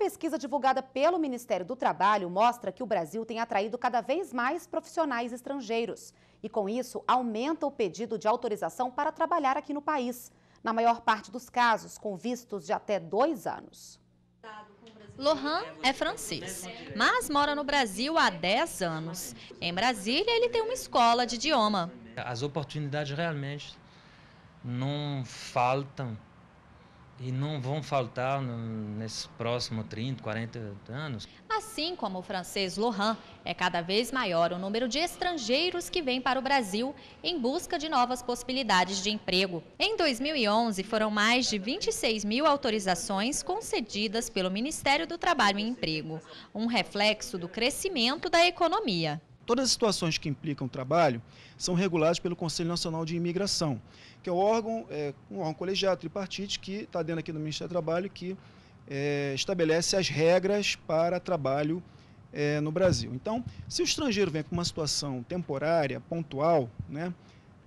pesquisa divulgada pelo Ministério do Trabalho mostra que o Brasil tem atraído cada vez mais profissionais estrangeiros. E com isso, aumenta o pedido de autorização para trabalhar aqui no país. Na maior parte dos casos, com vistos de até dois anos. Lohan é francês, mas mora no Brasil há 10 anos. Em Brasília, ele tem uma escola de idioma. As oportunidades realmente não faltam e não vão faltar nesses próximos 30, 40 anos. Assim como o francês Lohan, é cada vez maior o número de estrangeiros que vêm para o Brasil em busca de novas possibilidades de emprego. Em 2011, foram mais de 26 mil autorizações concedidas pelo Ministério do Trabalho e Emprego, um reflexo do crescimento da economia. Todas as situações que implicam trabalho são reguladas pelo Conselho Nacional de Imigração, que é o órgão, é, um órgão colegiado tripartite que está dentro aqui do Ministério do Trabalho que é, estabelece as regras para trabalho é, no Brasil. Então, se o estrangeiro vem com uma situação temporária, pontual, né,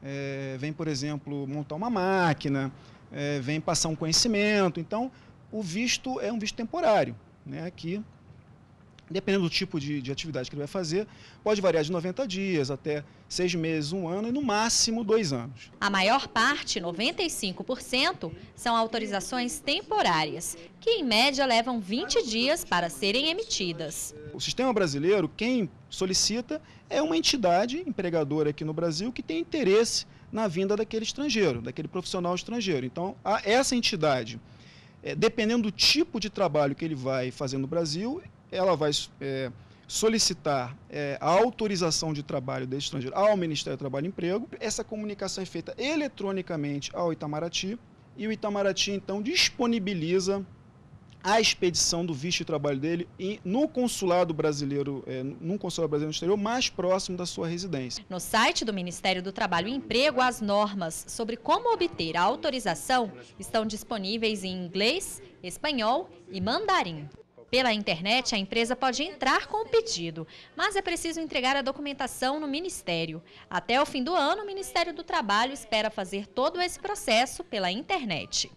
é, vem, por exemplo, montar uma máquina, é, vem passar um conhecimento, então o visto é um visto temporário, né, que dependendo do tipo de, de, atividade que ele vai fazer, pode variar de 90 dias até seis meses, um ano e no máximo dois anos. A maior parte, 95%, são autorizações temporárias, que em média levam 20 dias para serem emitidas. O sistema brasileiro, quem solicita é uma entidade empregadora aqui no Brasil que tem interesse na vinda daquele estrangeiro, daquele profissional estrangeiro. Então, essa entidade, é, dependendo do tipo de trabalho que ele vai fazer no Brasil, ela vai é, solicitar é, a autorização de trabalho desse estrangeiro ao Ministério do Trabalho e Emprego. Essa comunicação é feita eletronicamente ao Itamaraty e o Itamaraty então disponibiliza a expedição do visto de trabalho dele no consulado brasileiro, é, num consulado brasileiro no exterior mais próximo da sua residência. No site do Ministério do Trabalho e Emprego, as normas sobre como obter a autorização estão disponíveis em inglês, espanhol e mandarim. Pela internet, a empresa pode entrar com o pedido, mas é preciso entregar a documentação no Ministério. Até o fim do ano, o Ministério do Trabalho espera fazer todo esse processo pela internet.